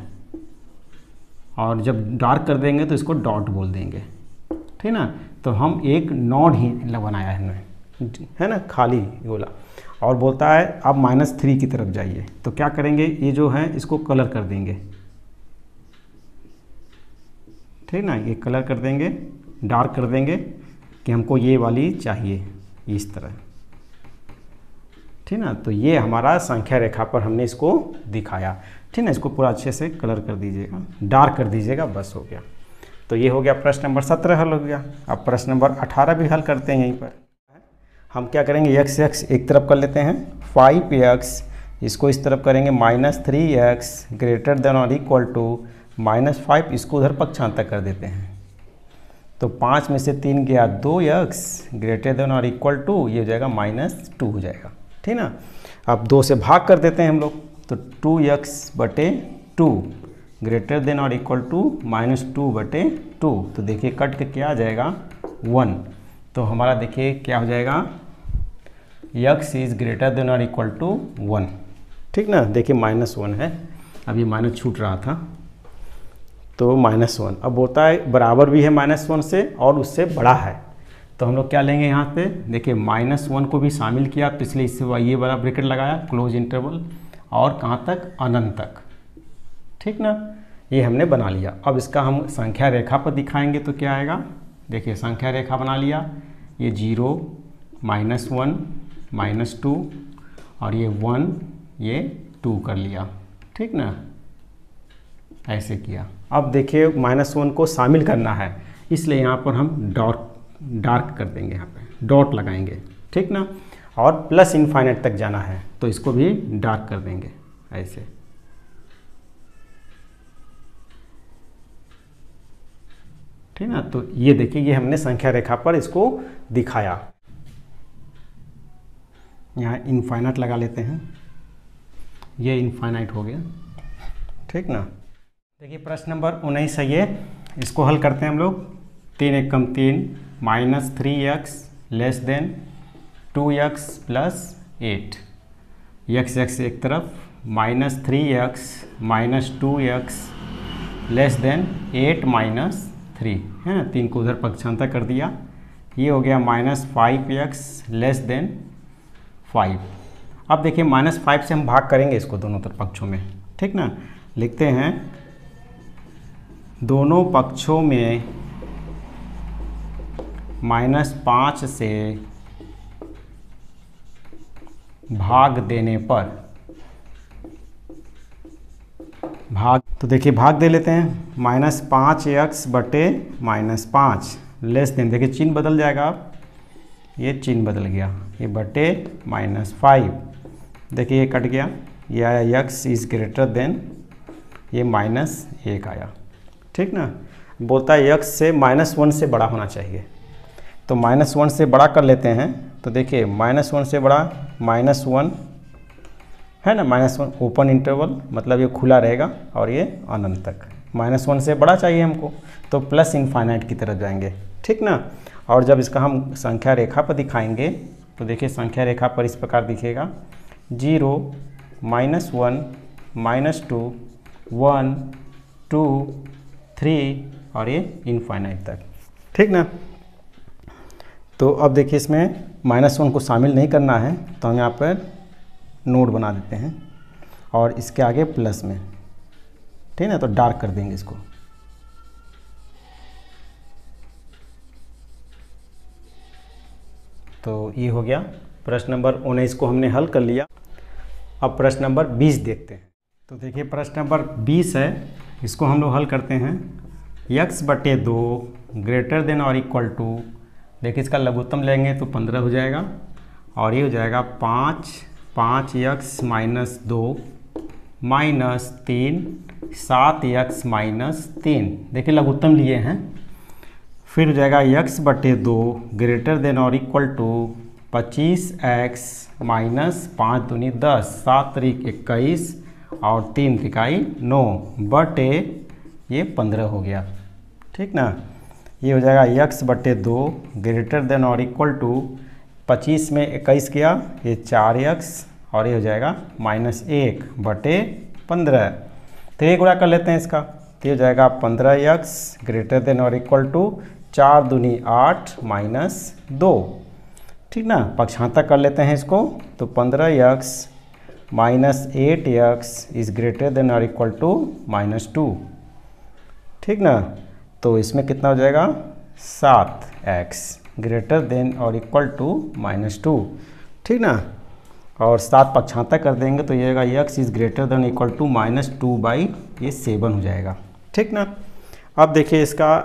और जब डार्क कर देंगे तो इसको डॉट बोल देंगे। ठीक ना? तो हम एक नॉड ही बनाया है हमने है ना? खाली गोला। और बोलता है, आप माइनस थ्री की तरफ़ जाइए। तो क्या करेंगे? ये जो है, इसको कलर कर देंगे। ठीक ना? ये कलर कर देंगे डार्क कर देंगे कि हमको ये वाली चाहिए इस तरह। ठीक ना? तो ये हमारा संख्या रेखा पर हमने इसको दिखाया। ठीक ना, इसको पूरा अच्छे से कलर कर दीजिएगा। डार्क कर दीजिएगा, बस हो गया। तो ये हो गया प्रश्न नंबर सत्रह, हल हो गया। अब प्रश्न नंबर अठारह भी हल करते हैं यहीं पर। हम क्या करेंगे एक्स एक्स एक तरफ़ कर लेते हैं फाइव एक्स इसको इस तरफ़ करेंगे minus three x greater than और इक्वल टू माइनस फाइव इसको उधर पक्षांतर कर देते हैं। तो पाँच में से तीन गया दो एक्स ग्रेटर देन और इक्वल टू ये हो जाएगा माइनस टू हो जाएगा। ठीक ना? अब दो से भाग कर देते हैं हम लोग। तो टू एक्स बटे टू ग्रेटर देन और इक्वल टू माइनस टू बटे टू तो देखिए कट के क्या आ जाएगा? वन तो हमारा देखिए क्या हो जाएगा? यक्स इज़ ग्रेटर देन और इक्वल टू वन ठीक ना? देखिए माइनस वन है। अभी माइनस छूट रहा था। तो माइनस वन अब होता है बराबर भी है माइनस वन से और उससे बड़ा है। तो हम लोग क्या लेंगे यहाँ पे? देखिए माइनस वन को भी शामिल किया। तो इसलिए इससे ये बड़ा ब्रेकेट लगाया। क्लोज इंटरवल और कहाँ तक? अनंत तक। ठीक ना? ये हमने बना लिया। अब इसका हम संख्या रेखा पर दिखाएँगे तो क्या आएगा? देखिए, संख्या रेखा बना लिया। ये zero, minus one, minus two, और ये वन, ये टू कर लिया। ठीक ना? ऐसे किया। अब देखिए, माइनस वन को शामिल करना है। इसलिए यहाँ पर हम डॉट डार्क कर देंगे। यहाँ पे डॉट लगाएँगे। ठीक ना? और प्लस इनफाइनेट तक जाना है तो इसको भी डार्क कर देंगे, ऐसे। ठीक ना? तो ये देखिए, ये हमने संख्या रेखा पर इसको दिखाया। यहाँ इनफाइनाइट लगा लेते हैं। ये इनफाइनाइट हो गया। ठीक ना? देखिए, प्रश्न नंबर उन्नीस है ये। इसको हल करते हैं हम लोग। तीन एक कम तीन minus three x less than two x plus eight. X x एक तरफ़, minus three x, minus two x, less than eight minus three. है ना? तीन को उधर पक्षांतर कर दिया। ये हो गया minus five x, less than five. अब देखिए, माइनस फाइव से हम भाग करेंगे इसको दोनों तरफ़ पक्षों में। ठीक ना? लिखते हैं, दोनों पक्षों में माइनस पाँच से भाग देने पर। भाग तो देखिए, भाग दे लेते हैं। माइनस पाँच एक्स बटे माइनस पाँच। लेस देन, देखिए, चिन्ह बदल जाएगा आप ये चिन्ह बदल गया। ये बटे माइनस फाइव। देखिए, ये कट गया। ये आया यक्स इज़ ग्रेटर देन ये माइनस एक आया। ठीक ना? बोलता है यक्स से माइनस वन से बड़ा होना चाहिए। तो माइनस वन से बड़ा कर लेते हैं। तो देखिए माइनस वन से बड़ा माइनस वन है ना? माइनस वन ओपन इंटरवल मतलब ये खुला रहेगा और ये अनंत तक। माइनस वन से बड़ा चाहिए हमको तो प्लस इनफाइनाइट की तरफ़ जाएँगे, ठीक ना? और जब इसका हम संख्या रेखा पर दिखाएँगे तो देखिए, संख्या रेखा पर इस प्रकार दिखेगा। Zero minus one minus two one two three और ये इनफाइनाइट तक, ठीक ना? तो अब देखिए इसमें माइनस वन को शामिल नहीं करना है तो हम यहाँ पर नोड बना देते हैं और इसके आगे प्लस में। ठीक है तो डार्क कर देंगे इसको। तो ये हो गया प्रश्न नंबर उन्नीस को हमने हल कर लिया। अब प्रश्न नंबर बीस देखते हैं। तो देखिए प्रश्न नंबर बीस है, इसको हम लोग हल करते हैं। यक्स बटे दो ग्रेटर देन और इक्वल टू देखिए इसका लघुत्तम लेंगे तो पंद्रह हो जाएगा और ये हो जाएगा पाँच पाँच यक्स माइनस दो, माइनस तीन, सात यक्स माइनस तीन। देखिए लघुत्तम लिए हैं। फिर हो जाएगा यक्स बटे दो, ग्रेटर देन और इक्वल टू पच्चीस एक्स माइनस पाँच दूनी दस, सात तरीक इक्कीस और तीन तिकाई नौ, बटे ये पंद्रह हो गया। ठीक ना? ये हो जाएगा यक्स बटे दो ग्रेटर देन और इक्वल टू पच्चीस में इक्कीस किया, ये चार यक्स और ये हो जाएगा माइनस एक बटे पंद्रह। तो ये गुणा कर लेते हैं इसका। तो ये हो जाएगा पंद्रह यक्स ग्रेटर देन और इक्वल टू चार दूनी आठ माइनस दो। ठीक ना? पक्षांतर कर लेते हैं इसको। तो पंद्रह x minus eight x is greater than और इक्वल टू माइनस टू ठीक ना? तो इसमें कितना हो जाएगा? सात एक्स ग्रेटर देन और इक्वल टू माइनस टू ठीक ना? और सात पक्षांतर कर देंगे तो ये x is greater than equal to minus two by ये सेवन हो जाएगा। ठीक ना? अब देखिए इसका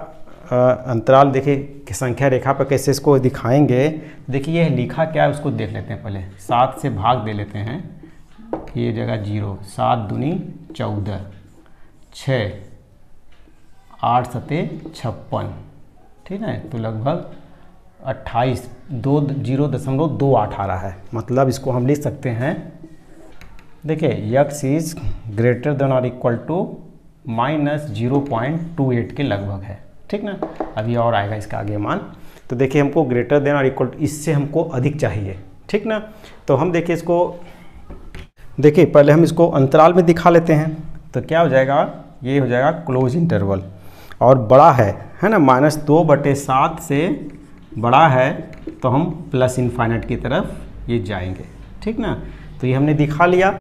अंतराल, देखिए संख्या रेखा पर कैसे इसको दिखाएँगे। देखिए ये लिखा क्या है, उसको देख लेते हैं पहले। सात से भाग दे लेते हैं। ये जगह ज़ीरो, सात दूनी चौदह छः आठ सते छप्पन। ठीक है? तो लगभग अट्ठाईस, दो ज़ीरो दशमलव दो आठ आ रहा है। मतलब इसको हम लिख सकते हैं, देखिए, यक्स इज़ ग्रेटर देन और equal to minus zero point two eight के लगभग है। ठीक ना? अभी और आएगा इसका आगे मान। तो देखिए, हमको ग्रेटर देन और इक्वल, इससे हमको अधिक चाहिए। ठीक ना? तो हम देखिए इसको, देखिए, पहले हम इसको अंतराल में दिखा लेते हैं। तो क्या हो जाएगा? ये हो जाएगा क्लोज इंटरवल। और बड़ा है है ना? माइनस दो बटे सात से बड़ा है तो हम प्लस इनफाइनट की तरफ़ ये जाएँगे, ठीक ना? तो ये हमने दिखा लिया।